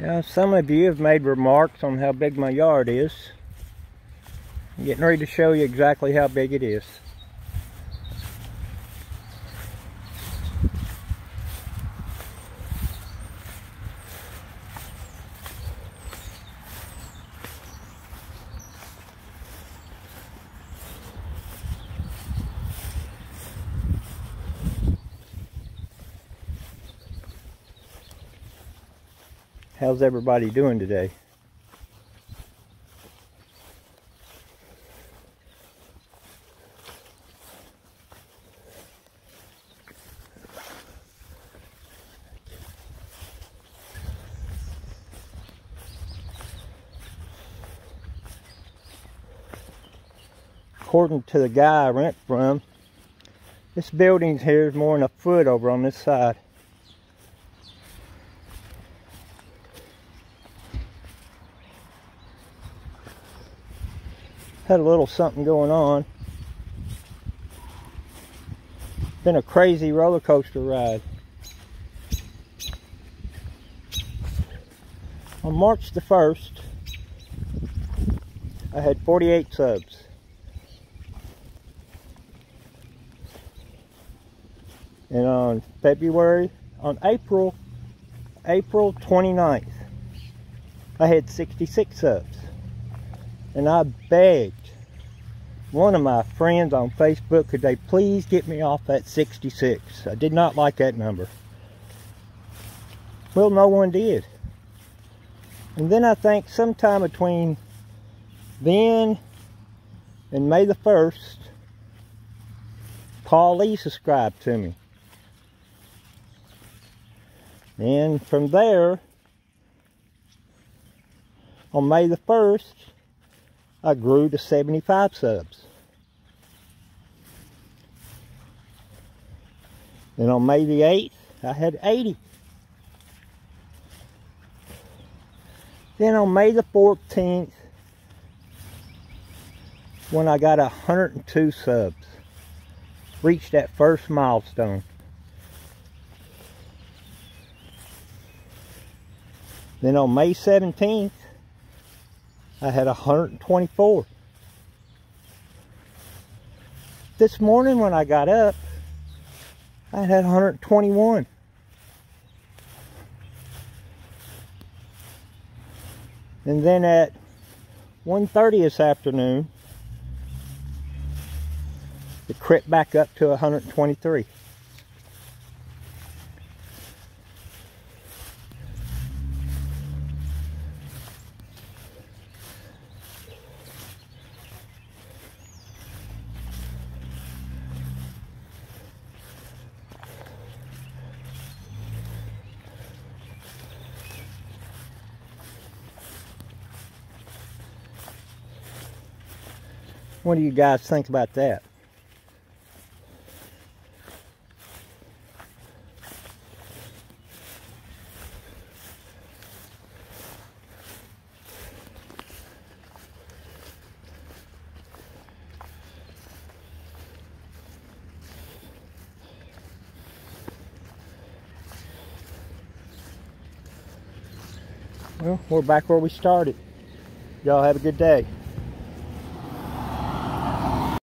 Yeah, some of you have made remarks on how big my yard is. I'm getting ready to show you exactly how big it is. How's everybody doing today? According to the guy I rent from, this building here is more than a foot over on this side. Had a little something going on. Been a crazy roller coaster ride. On March the 1st, I had 48 subs. And on February, on April, April 29th, I had 66 subs. And I begged one of my friends on Facebook, could they please get me off that 66? I did not like that number. Well, no one did. And then I think sometime between then and May the 1st, Paul Lee subscribed to me. And from there, on May the 1st, I grew to 75 subs. And on May the 8th, I had 80. Then on May the 14th, when I got 102 subs, reached that first milestone. Then on May 17th, I had 124. This morning when I got up, I had 121. And then at 1.30 this afternoon, it crept back up to 123. What do you guys think about that? Well, we're back where we started. Y'all have a good day.